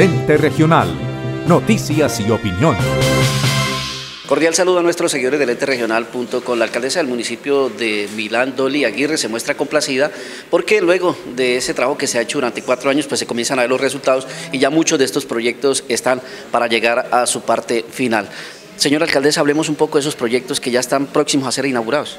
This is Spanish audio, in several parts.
El ente regional. Noticias y opinión. Cordial saludo a nuestros seguidores del ente regional. Con la alcaldesa del municipio de Milán, Doli Aguirre, se muestra complacida porque luego de ese trabajo que se ha hecho durante cuatro años, pues se comienzan a ver los resultados y ya muchos de estos proyectos están para llegar a su parte final. Señora alcaldesa, hablemos un poco de esos proyectos que ya están próximos a ser inaugurados.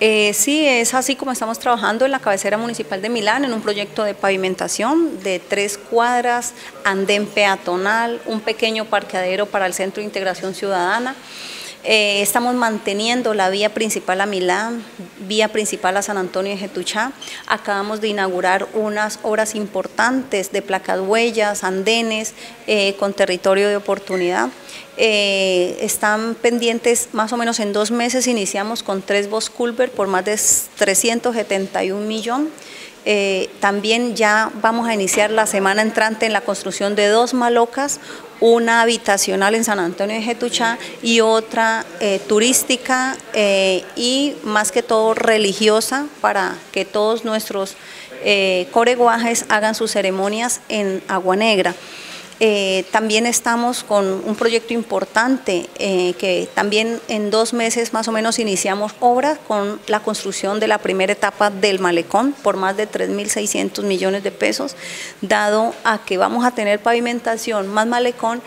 Eh, sí, es así como estamos trabajando en la cabecera municipal de Milán, en un proyecto de pavimentación de tres cuadras, andén peatonal, un pequeño parqueadero para el Centro de Integración Ciudadana. Eh, estamos manteniendo la vía principal a Milán, vía principal a San Antonio de Getuchá. Acabamos de inaugurar unas obras importantes de placas huellas, andenes eh, con territorio de oportunidad. Eh, están pendientes más o menos en dos meses, iniciamos con tres Bosculver por más de 371 millones. También ya vamos a iniciar la semana entrante en la construcción de dos malocas, una habitacional en San Antonio de Getuchá y otra eh, turística eh, y más que todo religiosa para que todos nuestros eh, coreguajes hagan sus ceremonias en Agua Negra. Eh, también estamos con un proyecto importante eh, que también en dos meses más o menos iniciamos obra con la construcción de la primera etapa del malecón por más de 3.600 millones de pesos, dado a que vamos a tener pavimentación más malecón,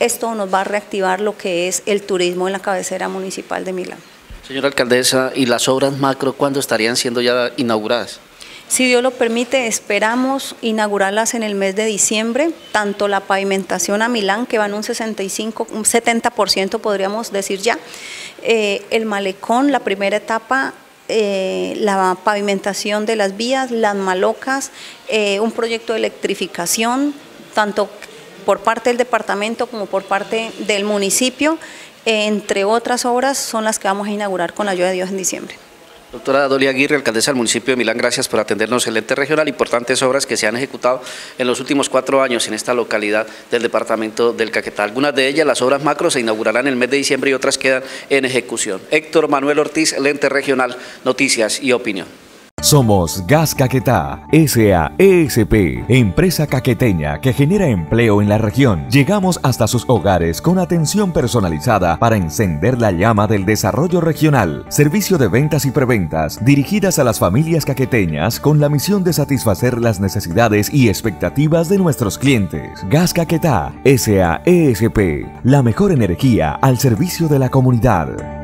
esto nos va a reactivar lo que es el turismo en la cabecera municipal de Milán. Señora alcaldesa, ¿y las obras macro cuándo estarían siendo ya inauguradas? Si Dios lo permite, esperamos inaugurarlas en el mes de diciembre, tanto la pavimentación a Milán, que va en un 65, un 70% podríamos decir ya, eh, el malecón, la primera etapa, eh, la pavimentación de las vías, las malocas, eh, un proyecto de electrificación, tanto por parte del departamento como por parte del municipio, entre otras obras, son las que vamos a inaugurar con la ayuda de Dios en diciembre. Doctora Dolia Aguirre, alcaldesa del municipio de Milán, gracias por atendernos el ente regional. Importantes obras que se han ejecutado en los últimos cuatro años en esta localidad del departamento del Caquetá. Algunas de ellas, las obras macro, se inaugurarán en el mes de diciembre y otras quedan en ejecución. Héctor Manuel Ortiz, el ente regional, noticias y opinión. Somos Gas Caquetá, SAESP, empresa caqueteña que genera empleo en la región. Llegamos hasta sus hogares con atención personalizada para encender la llama del desarrollo regional. Servicio de ventas y preventas dirigidas a las familias caqueteñas con la misión de satisfacer las necesidades y expectativas de nuestros clientes. Gas Caquetá, SAESP, la mejor energía al servicio de la comunidad.